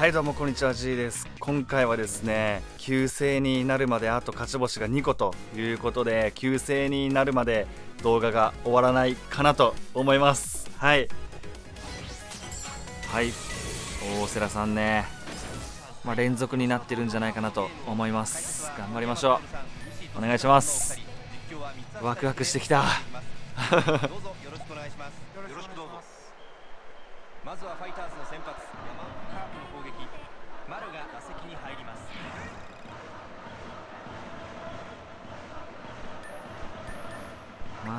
はいどうもこんにちは G です。今回はですね旧姓になるまであと勝ち星が2個ということで旧姓になるまで動画が終わらないかなと思います。はい。はい。大瀬良さんね。まあ、連続になってるんじゃないかなと思います。頑張りましょう。お願いします。ワクワクしてきた。どうぞよろしくお願いします。よろしくどうぞ。まずはファイターズの先発山カープの攻撃丸が打席に入ります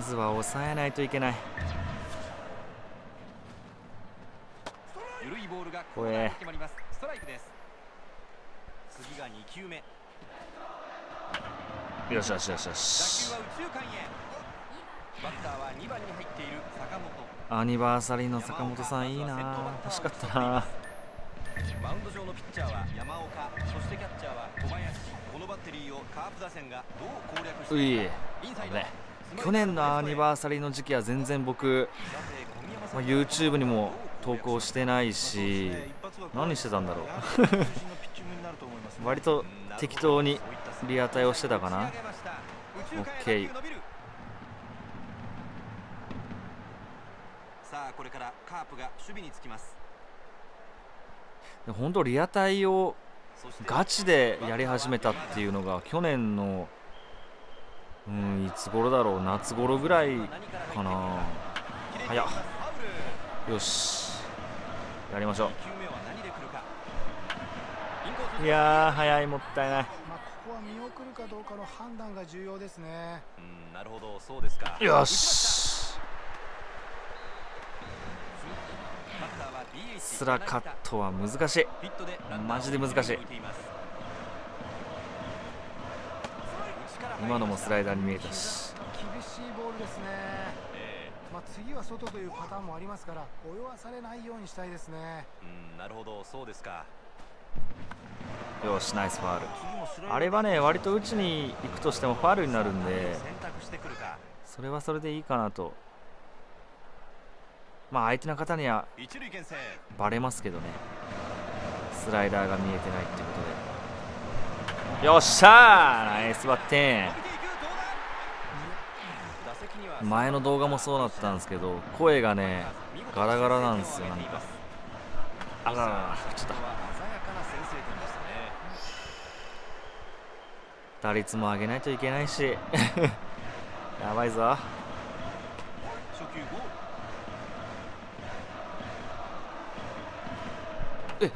まずは抑えないといけない。緩いボールがこれ決まります。ストライクです。次が2球目。よしよしよしよし。打球は右中間へ。バッターは2番に入っている坂本。アニバーサリーの坂本さんいいな。欲しかったな。マウンド上のピッチャーは山岡。そしてキャッチャーは小林。このバッテリーをカープ打線がどう攻略していくね去年のアニバーサリーの時期は全然僕、まあ、YouTube にも投稿してないし何してたんだろう。割と適当にリアタイをしてたかな。OK さあこれからカープが守備につきます。本当リアタイをガチでやり始めたっていうのが去年のうんいつ頃だろう？夏頃ぐらいかな。早よし。やりましょう。いや早いもったいない、まあ、ここは見送るかどうかの判断が重要ですね。うんなるほど。そうですか。よし。スラカットは難しい。マジで難しい今のもスライダーに見えたし。厳しいボールですね、まあ、次は外というパターンもありますから泳がされないようにしたいですね。うんなるほど。そうですか。よしナイスファール。あれはね割と打ちに行くとしてもファールになるんでそれはそれでいいかなと。まあ相手の方にはバレますけどね。スライダーが見えてないってことでよっしゃー。ナイスバッテン。前の動画もそうだったんですけど声がねガラガラなんですよ。なんかあらららちょっと。打率も上げないといけないし。やばいぞ。5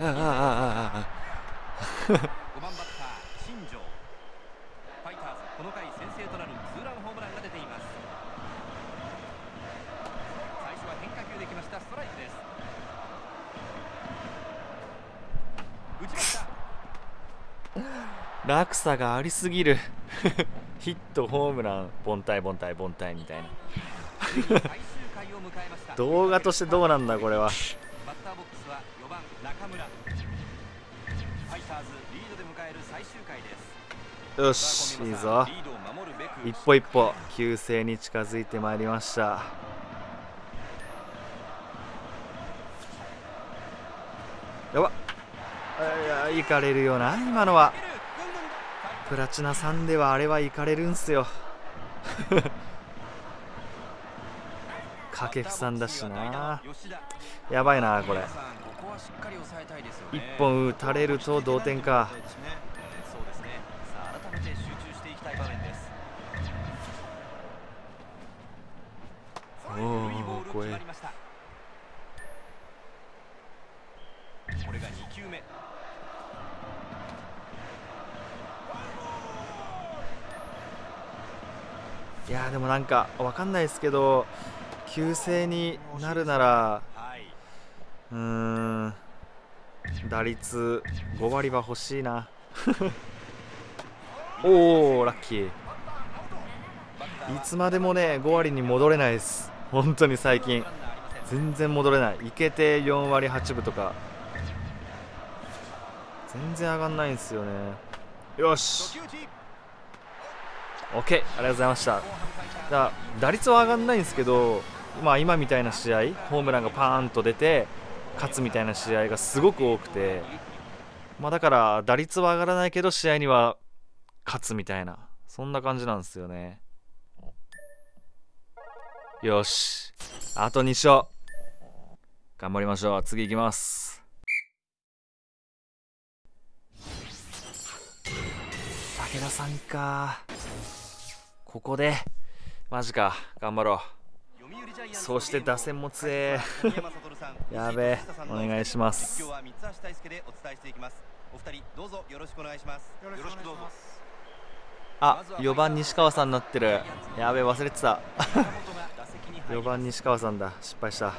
番バッター新庄ファイターズこの回先制となるツーランホームランが出ています最初は変化球できましたストライクです打ちました落差がありすぎる。ヒットホームラン凡退凡退凡退みたいな。動画としてどうなんだこれは。よしいいぞ。一歩一歩旧姓に近づいてまいりました。やば。いや行かれるよな今のはプラチナ3ではあれは行かれるんすよ。掛布さんだしな。やばいなこれ。1本打たれると同点か。おお怖え。これが2球目いやでもなんかわかんないですけど急性になるならうーん打率5割は欲しいな。おおラッキー。いつまでもね5割に戻れないです。本当に最近。全然戻れない。いけて4割8分とか。全然上がんないんですよね。よし。OK ありがとうございました。だ打率は上がんないんですけど、まあ、今みたいな試合ホームランがパーンと出て勝つみたいな試合がすごく多くてまあだから打率は上がらないけど試合には勝つみたいなそんな感じなんですよね。よしあと2勝。頑張りましょう。次行きます。武田さんか。ここでマジか頑張ろう。そして打線も強え。やべえお願いします。今日は三橋大輔でお伝えしていきます。お二人どうぞよろしくお願いします。よろしくどうぞあ4番西川さんになってる。やべえ忘れてた。4番西川さんだ。失敗した。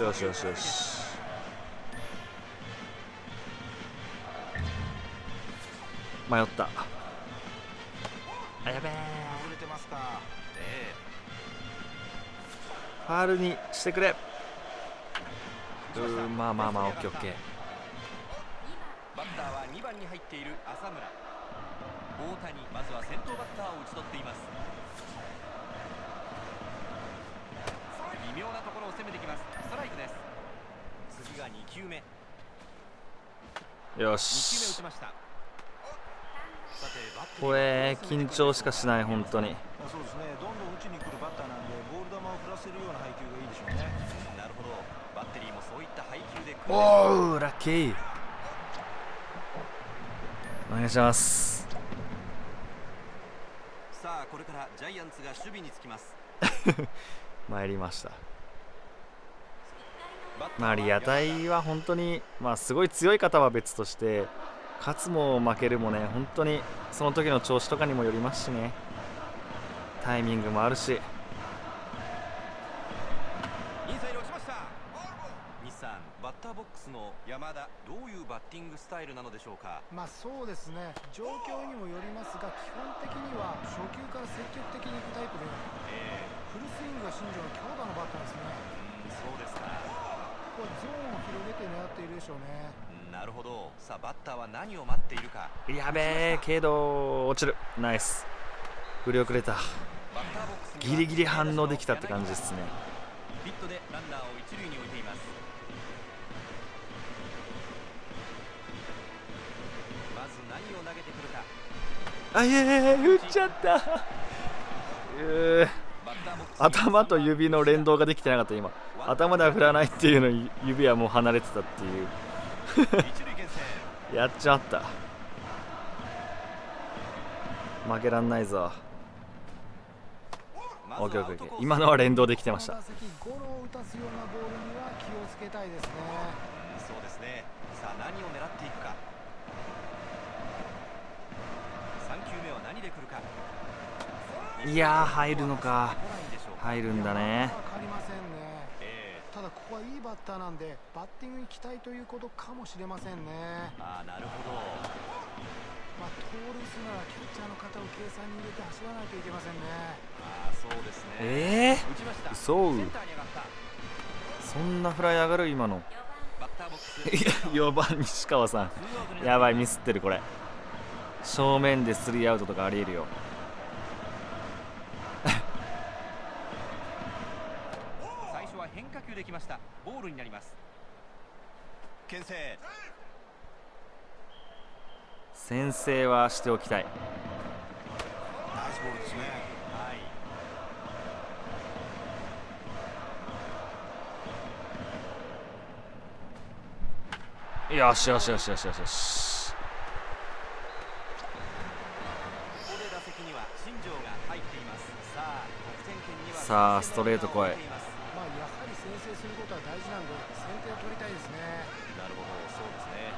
よしよしよし迷った。あやべえファールにしてくれ。うんまあまあまあオッケーオッケーバッター。は2番に入っている浅村。大谷まずは先頭バッターを打ち取っています。微妙なところを攻めてきます。ストライクです。次が2球目。よし。2球目打ちましたこれ緊張しかしない本当に。そうですね。どんどん打ちに来るバッターなんでボール球を振らせるような配球がいいでしょうね。なるほど。バッテリーもそういった配球でおおラッキー。お願いします。さあこれからジャイアンツが守備につきます。参りました。まあリアタイは本当にまあすごい強い方は別として勝つも負けるもね本当にその時の調子とかにもよりますしね。タイミングもあるし。バッターボックスの山田どういうバッティングスタイルなのでしょうか？まあそうですね。状況にもよりますが基本的には初球から積極的にいくタイプで、えー、フルスイングが新庄の強打のバッターですね。うんそうですか。ここはゾーンを広げて狙っているでしょうねなるほど。さあバッターは何を待っているか。やべえけど落ちる。ナイス。振り遅れた。ギリギリ反応できたって感じですね。ヒットでランナーを一塁に置いています。まず何を投げてくるか。あいえい打っちゃった。頭と指の連動ができてなかった今。頭では振らないっていうの指はもう離れてたっていう やっちまった。負けらんないぞ。オッケーオッケー今のは連動できてました。ゴロを打たすようなボールには気をつけたいですねそうですね。さあ何を狙っていくか。3球目は何で来るか。いや入るのか。入るんだねバッターなんでバッティングに期待ということかもしれませんね。ああなるほど。まあ盗塁するならキャッチャーの肩を計算に入れて走らないといけませんね。ああそうですね。ええー、そうそんなフライ上がる今の。4番西川さん。やばいミスってるこれ。正面でスリーアウトとかありえるよできました。ボールになります。牽制。先制はしておきたい。ナイスボールですね。はい。よしよしよしよしよしよし。さあストレート来いすることは大事なんで先手を取りたいですね。なるほどそうですね。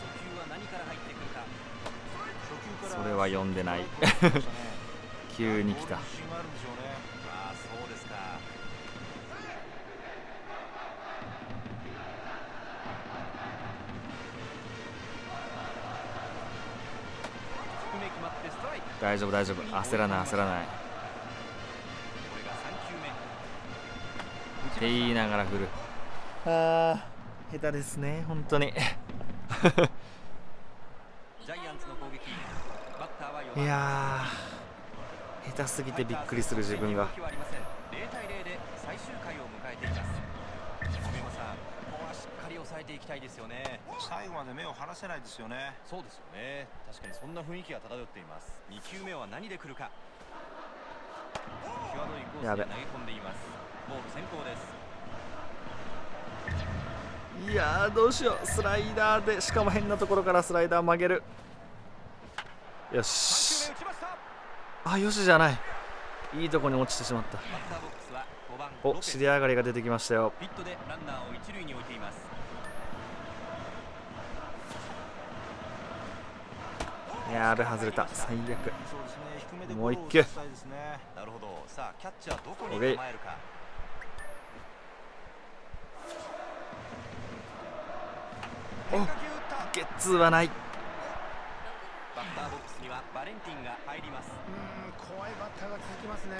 初球は何から入ってくるか。それは読んでない。急に来た。ああそうですか大丈夫大丈夫。焦らない焦らない。って言いながら振る。ああ下手ですね本当に。ジャイアンツの攻撃。いや下手すぎてびっくりする自分が。ていきたいですよね。最後まで目を離せないですよね。そうですよね。確かにそんな雰囲気が漂っています。2球目は何で来るか。際どいコースで投げ込んでいます。ボール先行です。いやどうしよう。スライダーでしかも変なところからスライダー曲げる。よし。あよしじゃない。いいとこに落ちてしまった。お尻上がりが出てきましたよ。ピットでランナーを一塁に置いていますやべ外れた。最悪。もう一球。なるほど。さあキャッチャーどこに構えるか。おゲッツーはない。バッターボックスにはバレンティンが入ります。うん怖いバッターが続きますね。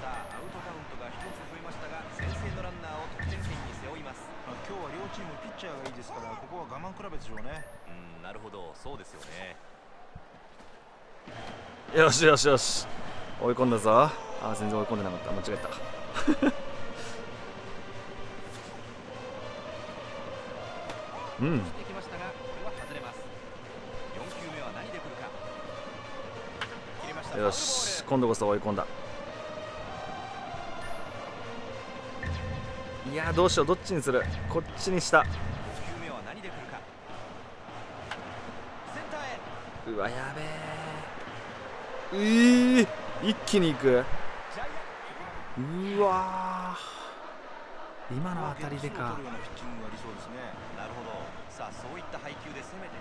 さあアウトカウントが一つ増えましたが先制のランナーを得点圏に背負います。今日は両チームピッチャーがいいですからここは我慢比べでしょうね。うんなるほど。そうですよねよしよしよし。追い込んだぞ。あ全然追い込んでなかった。間違えた。うん。よし。今度こそ追い込んだ。いやどうしよう。どっちにする。こっちにした。うわやべええー、一気にいく？うわ今の当たりでか。なるほど。さあそういった配球で攻めて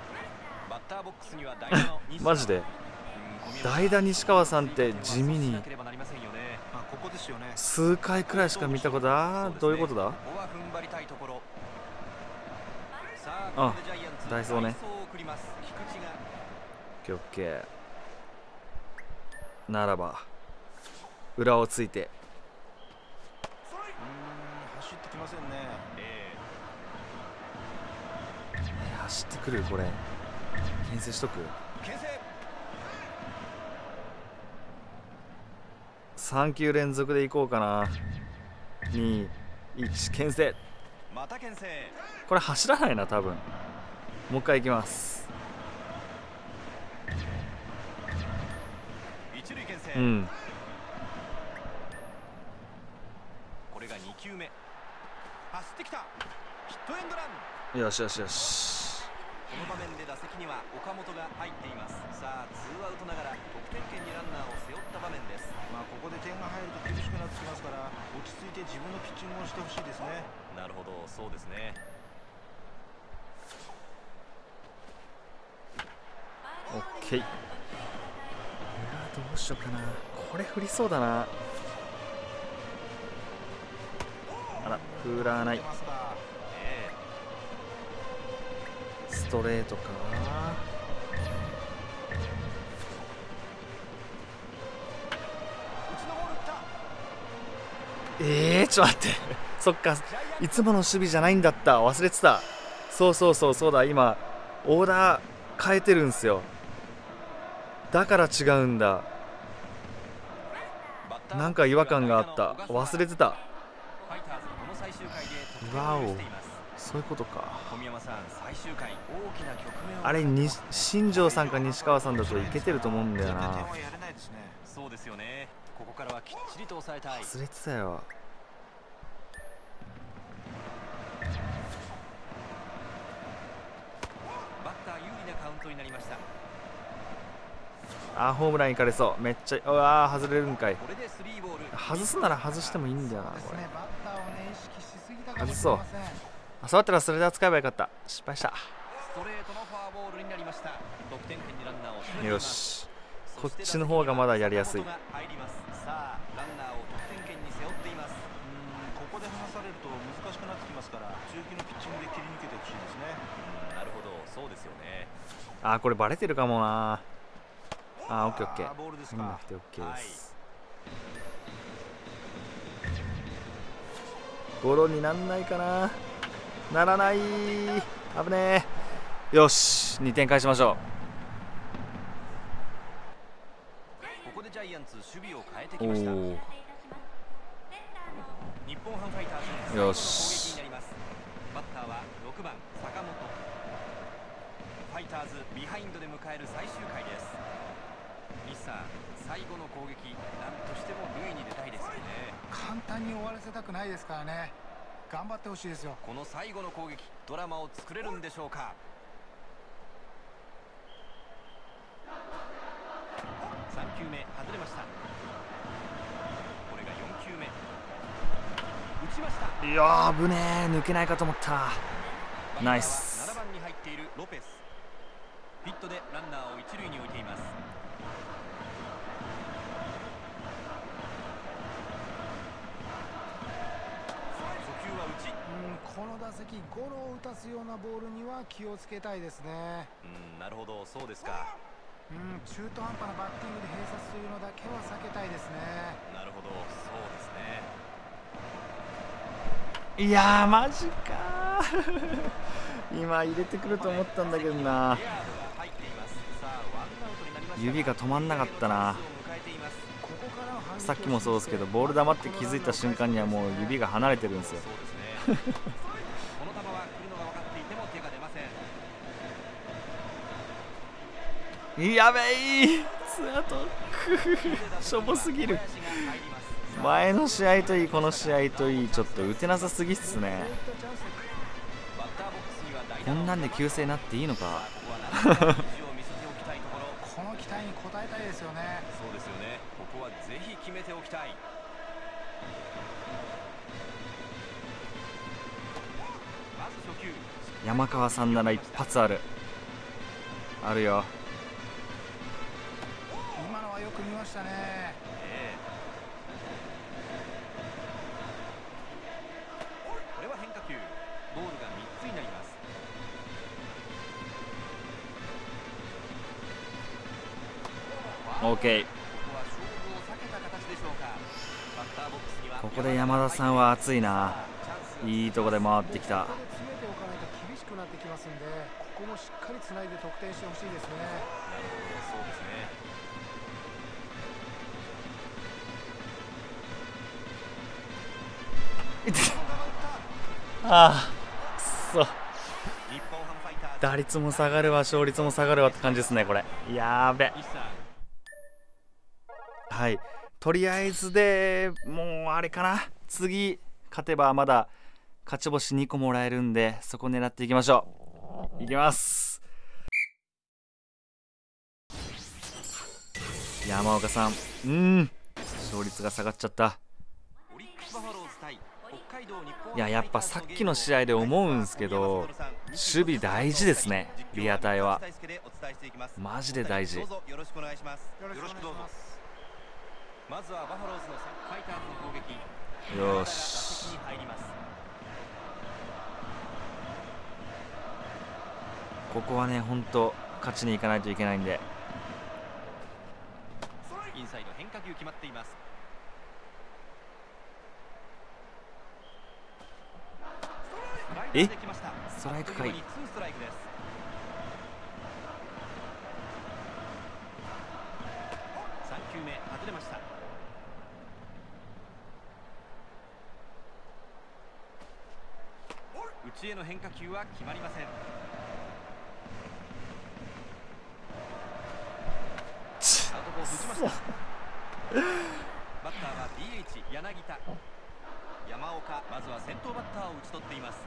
バッターボックスには代打のマジで？代打西川さんって地味に数回くらいしか見たことあどういうことだ？あダイソーね。オッケーオッケーならば裏をついて。走ってきませんね、えー、走ってくるこれ。牽制しとく。3球連続でいこうかな。21牽制。また牽制。これ走らないな多分。もう一回いきますうん。これが2球目。走ってきた。ヒットエンドラン。よしよしよし。この場面で打席には岡本が入っています。さあツーアウトながら得点圏にランナーを背負った場面です。まあここで点が入ると厳しくなってきますから落ち着いて自分のピッチングをしてほしいですね。なるほど。そうですね。オッケーどうしようかな。これ振りそうだな。あら振らない。ストレートか。えー、ちょっと待って。そっか。いつもの守備じゃないんだった。忘れてた。そうそうそうそうだ。今オーダー変えてるんすよ。だから違うんだ。なんか違和感があった。忘れてた。わお。そういうことか。あれに新庄さんか西川さんだといけてると思うんだよな。そうですよね。ここからはきっちりと抑えたい。忘れてたよ。バッター有利なカウントになりましたあホームランいかれそう。めっちゃうわ外れるんかい。外すなら外してもいいんだよなこれ。外そう。あ触ったらそれで使えばよかった。失敗した。よし。こっちの方がまだやりやすい。ここで離されると難しくなってきますから中期のピッチングで切り抜けてほしいですね。なるほど。そうですよね。あこれバレてるかもなあオッケーオッケー。見なくてオッケーです、ゴロになんないかな。ならない。危ねえ。よし2点返しましょイアンツ守備を変えてきました。日本ハムファイターズよしバッターは6番坂本。ファイターズビハインドで迎える最終回です西さん最後の攻撃何としても塁に出たいですよね。簡単に終わらせたくないですからね。頑張ってほしいですよ。この最後の攻撃ドラマを作れるんでしょうか。3球目外れました。これが4球目。打ちました。いや危ねえ抜けないかと思った。ナイス。7番に入っているロペス。ヒットでランナーを一塁に置いていますこの打席ゴロを打たすようなボールには気をつけたいですね。うんなるほど。そうですか。うん中途半端なバッティングで閉鎖するのだけは避けたいですね。なるほど。そうですね。いやマジか 今入れてくると思ったんだけどな。指が止まんなかったな。さっきもそうですけどボール黙って気づいた瞬間にはもう指が離れてるんですよ やべえツアートしょぼすぎる。前の試合といいこの試合といいちょっと打てなさすぎっすね。こんなんで救世になっていいのか。この期待に応えたいですよね。そうですよね。ここはぜひ決めておきたい山川さんなら一発ある。あるよ。今のはよく見ましたね、えー、これは変化球。ボールが3つになります。オーケーここで山田さんは熱いないいとこで回ってきた。くなってきますんでここもしっかりつないで得点してほしいですね。なるほど。そうですねああそ。う打率も下がるわ勝率も下がるわって感じですねこれ。やべ。はい。とりあえずでもうあれかな。次勝てばまだ勝ち星2個もらえるんでそこ狙っていきましょう。いきます。山岡さん。うん。勝率が下がっちゃった。いややっぱさっきの試合で思うんですけど守備大事ですね。リアタイは。マジで大事。よろしくお願いしますまずはバファローズのファイターズの攻撃よし。ここはね本当勝ちにいかないといけないんで。インサイド変化球決まっています。え？ストライクかい。3球目外れました。内への変化球は決まりません打ちましたバッターは DH 柳田山岡まずは先頭バッターを打ち取っています。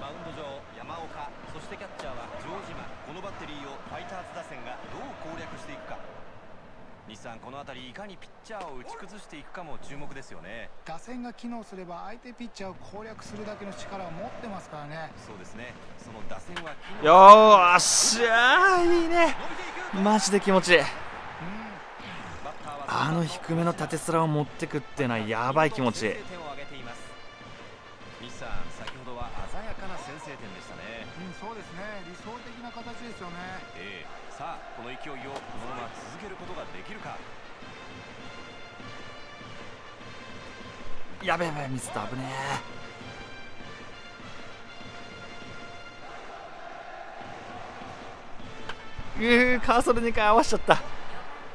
マウンド上山岡そしてキャッチャーは城島このバッテリーをファイターズ打線がどう攻略していくか日産この辺りいかにピッチャーを打ち崩していくかも注目ですよね。打線が機能すれば相手ピッチャーを攻略するだけの力を持ってますからね。そうですね。その打線はよーし。ゃいいね。マジで気持ちいいあの低めの縦スラを持ってくっていうのはやばい気持ち。いい先ほどは鮮やかな先制点でしたね、うん、そうですね。理想的な形ですよね、えー、さあこの勢いをこのまま続けることができるか。やべやべミスった危ねえ。うーカーソル2回合わしちゃった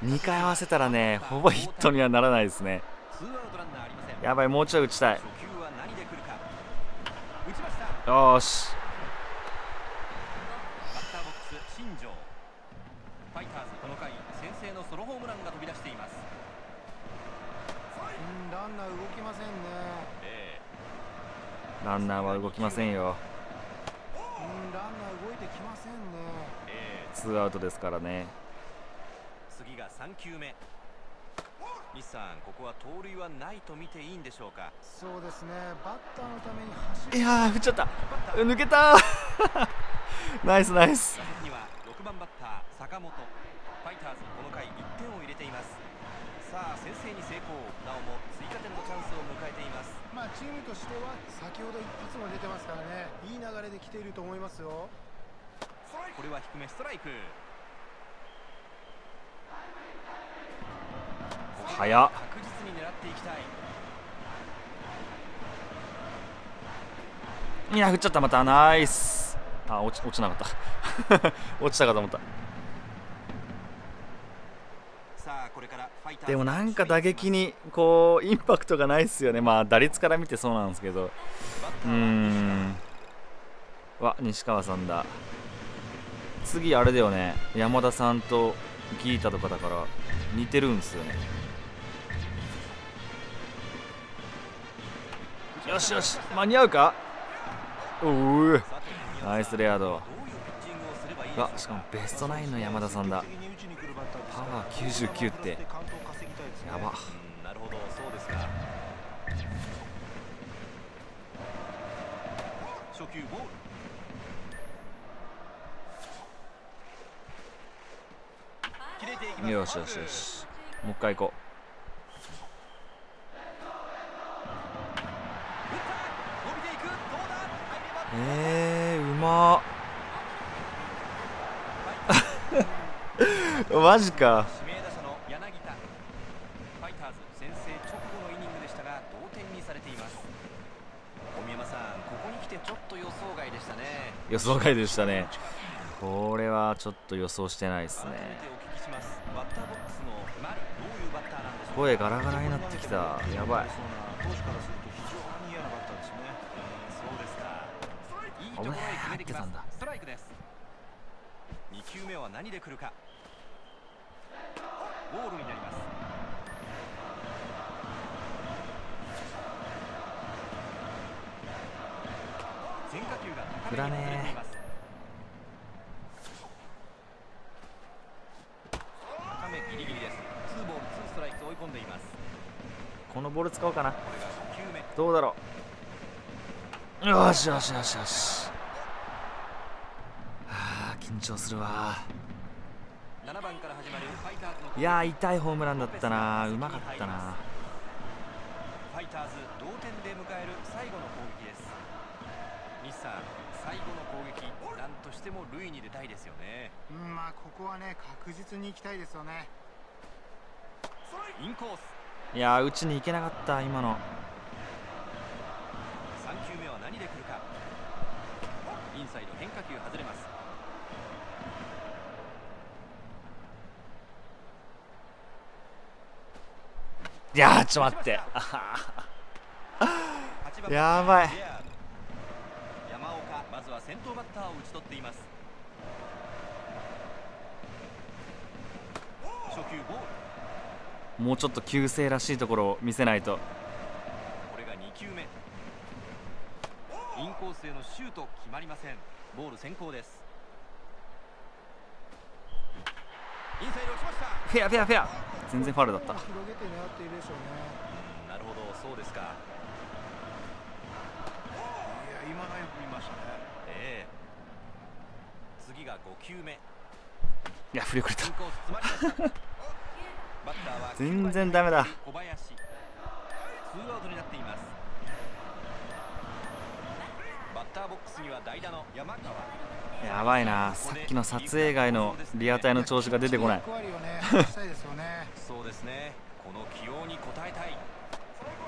2回合わせたらねほぼヒットにはならないですね。やばいもうちょい打ちたい。よし。バッターボックス新庄。ファイターズこの回先制のソロホームランが飛び出しています。ランナー動きませんね、えー、ランナーは動きませんよ。ランナー動いてきませんね、えー、ツーアウトですからね3球目。日産ここは盗塁はないと見ていいんでしょうか？そうですね。バッターのために走いやー振っちゃった。抜けた。ナイスナイス打席には6番バッター坂本。ファイターズこの回1点を入れています。さあ先制に成功。なおも追加点のチャンスを迎えています。まあチームとしては先ほど一発も出てますからね。いい流れで来ていると思いますよ。これは低めストライク早っ。確実に狙っていきたいいや振っちゃったまた。ナイス。あ落ち落ちなかった。落ちたかと思った。でもなんか打撃にこうインパクトがないっすよね。まあ打率から見てそうなんですけど。うーん。わ西川さんだ。次あれだよね。山田さんとギータとかだから似てるんすよねよしよし。間に合うか？おおナイスレアード。わしかもベストナインの山田さんだ。パワー99って。やば。なるほどそうですか初球ボールよしよしよし。もう一回行こうえー、うまマジか指名打者の柳田ファイターズ先制直後のイニングでしたが同点にされています小宮山さんここに来てちょっと予想外でしたね。予想外でしたね。これはちょっと予想してないですね。声ガラガラになってきた。やばいねえ入ってたんだ。ストライクです。2球目は何で来るか。ボールになります。変化球が振らね。高めギリギリです。ツーボールツーストライク追い込んでいます。このボール使おうかな。どうだろう。よしよしよしよし張するわ。いや痛いホームランだったなうまかったなファイターズ同点で迎える最後の攻撃です。日産最後の攻撃何としても塁に出たいですよね。うんまあここはね確実に行きたいですよね。インコース。いや打ちに行けなかった今の。3球目は何で来るか。インサイド変化球外れますいやちょっと待って。やばい。山岡まずは先頭バッターを打ち取っています初球ボールもうちょっと急性らしいところを見せないと。これが2球目。インコースへのシュート決まりません。ボール先行ですインサイド落ちましたフェアフェアフェア。全然ファウルだった。なるほどそうですか。いや今のよく見ましたね。ええ。次が5球目。いや振り遅れた。全然ダメだ。小林ツーアウトになっています。バッターボックスには代打の山川やばいな。さっきの撮影外のリアタイの調子が出てこない。そうですね。この起用に応えたい。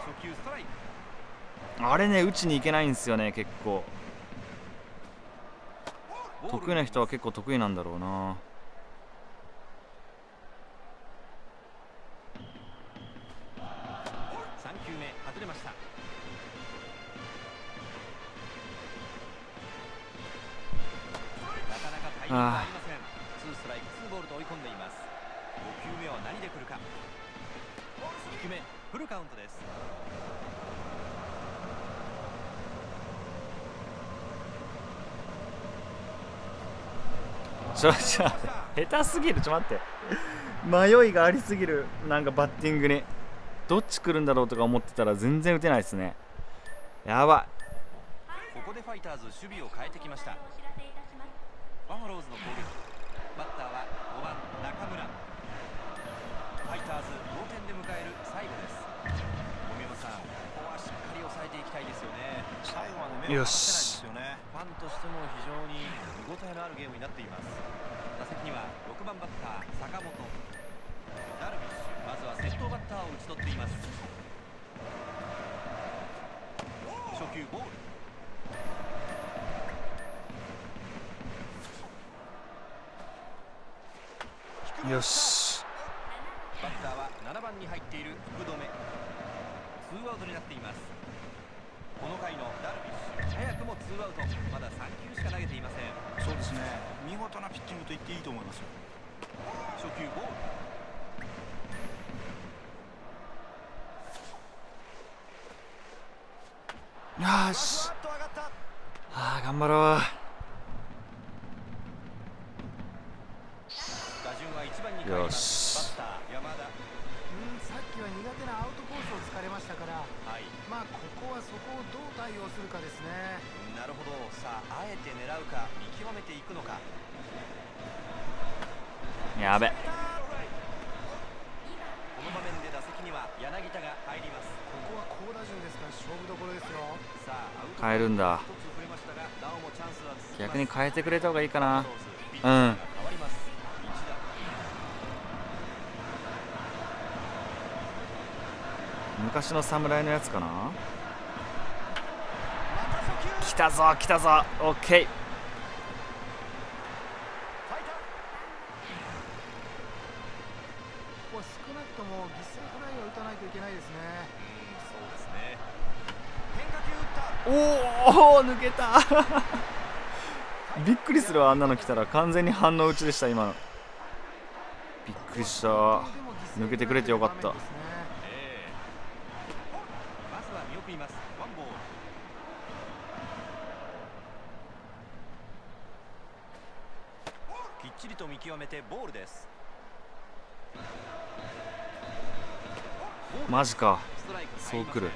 初球ストライク。あれね打ちにいけないんですよね結構。得意な人は結構得意なんだろうなありませんツーストライクツーボールと追い込んでいます。5球目は何で来るか。低めフルカウントです。ちょちょ下手すぎる。ちょ待って。迷いがありすぎる。なんかバッティングに。どっち来るんだろうとか思ってたら全然打てないですね。やばい。ここでファイターズ守備を変えてきましたバファローズの攻撃。バッターは5番中村。ファイターズ同点で迎える最後です小宮山さんここはし。っかり抑えていきたいですよね最後まで目を離せないですよねファンとしても非常に見応えのあるゲームになっています。打席には6番バッター坂本。ダルビッシュまずは先頭バッターを打ち取っています。初球ボールよし。バッターは7番に入っている福留ツーアウトになっていますこの回のダルビッシュ早くもツーアウトまだ3球しか投げていませんそうですね見事なピッチングと言っていいと思いますよ初球ボールよしああ頑張ろう。よし。さっきは苦手なアウトコースを突かれましたから、はい、まあここはそこをどう対応するかですね。なるほど。さああえて狙うか見極めていくのか。やべ。この場面で打席には柳田が入ります。ここは好打順ですから勝負どころですよ。さあ変えるんだ。逆に変えてくれた方がいいかな。うん昔の侍のやつかな？来たぞ来たぞ。オッケー少なくとも犠牲フライは打たないといけないですね。そうですね変化球打ったおお抜けた。びっくりするわあんなの来たら。完全に反応打ちでした今。のびっくりした。抜けてくれてよかっためてボールです。マジか。そうくる。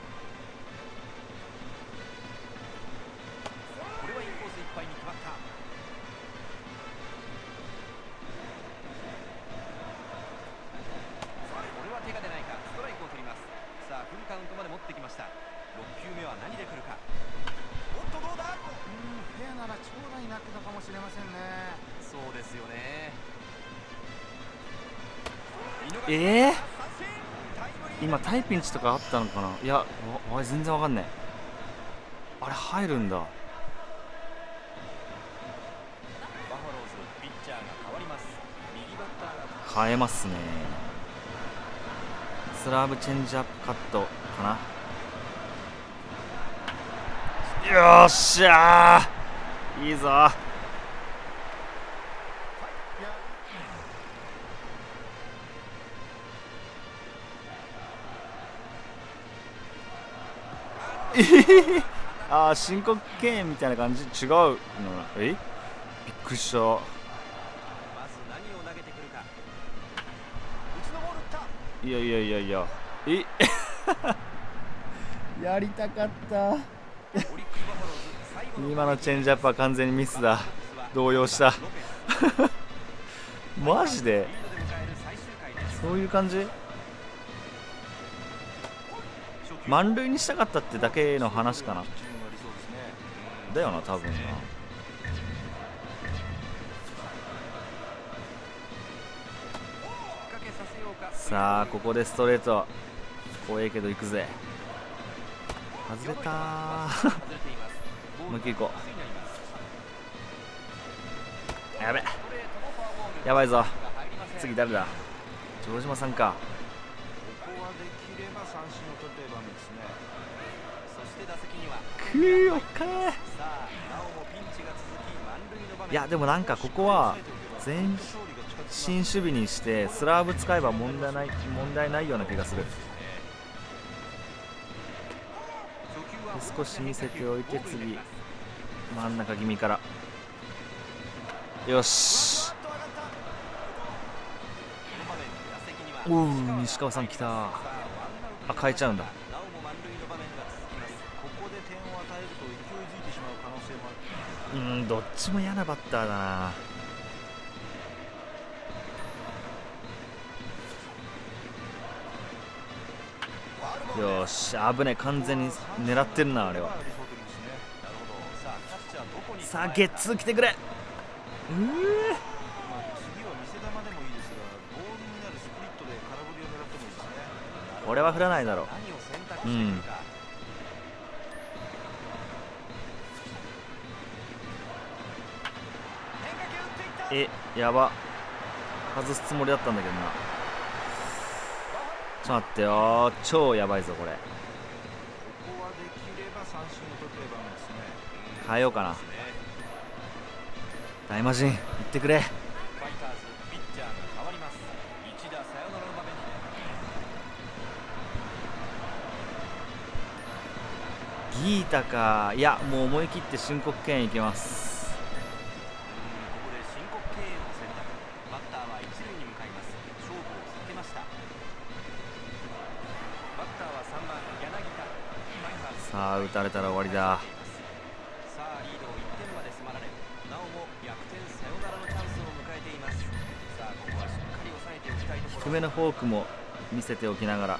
チとかあったのかな？いやわ全然わかんない。あれ入るんだ。変えますね。スラーブチェンジアップカットかな。よっしゃいいぞ ああ申告敬遠みたいな感じ？違うの？え？びっくりした。いやいやいやいや。え？やりたかった。今のチェンジアップは完全にミスだ。動揺した。マジで？そういう感じ？満塁にしたかったってだけの話かな。だよな多分な。さあここでストレート。怖えけど行くぜ。外れたもう一回行こう。やべやばいぞ。次誰だ？城島さんか。くーおっかいやでもなんかここは全身守備にしてスラーブ使えば問題ない問題ないような気がする。少し見せておいて次真ん中気味から。よし。おお西川さん来た。あ変えちゃうんだうんどっちも嫌なバッターだな。よし危ね完全に狙ってるなあれは。さあゲッツー来てくれ。うえ俺は振らないだろう。うん。えやば。外すつもりだったんだけどな。ちょっと待ってよ。超やばいぞこれ。変えようかな。大魔神行ってくれ。ギータか。いやもう思い切って申告敬遠いけます。さあ打たれたら終わりだ。さあリードを1点まで迫られなおも逆転サヨナラのチャンスを迎えています。さあここはしっかり抑えておきたいところ。低めのフォークも見せておきながら。こ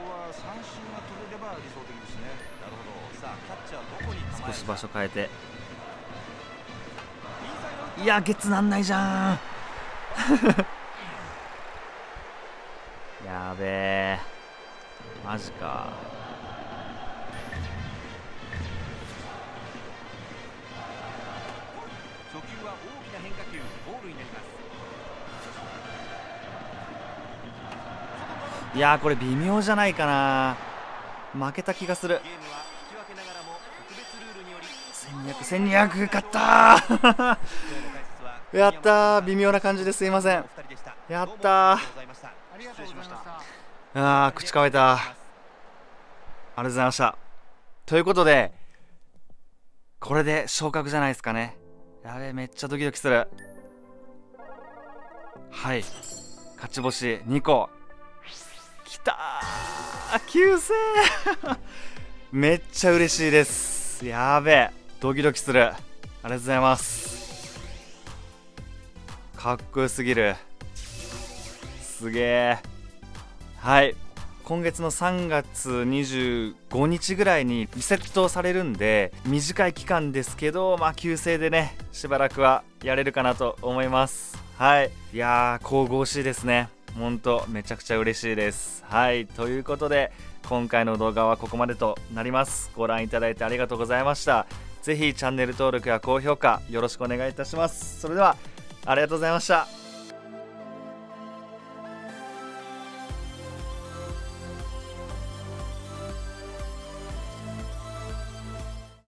こは三振が取れれば理想的ですね。なるほど。さあキャッチャーどこに少し場所変えて。いやゲッツなんないじゃん。やべえ。マジかいやこれ微妙じゃないかな。負けた気がする。1200勝った やった微妙な感じですいません。やったあ口乾いたありがとうございました。ということでこれで昇格じゃないですかね。やべえめっちゃドキドキする。はい。勝ち星2個。きたー。救世 めっちゃ嬉しいです。やべえ。ドキドキする。ありがとうございます。かっこよすぎる。すげえ。はい。今月の3月25日ぐらいにリセットされるんで短い期間ですけどまあ旧姓でねしばらくはやれるかなと思います。はい。いやー神々しいですね。本当めちゃくちゃ嬉しいです。はい。ということで今回の動画はここまでとなります。ご覧いただいてありがとうございました。ぜひチャンネル登録や高評価よろしくお願いいたします。それではありがとうございました。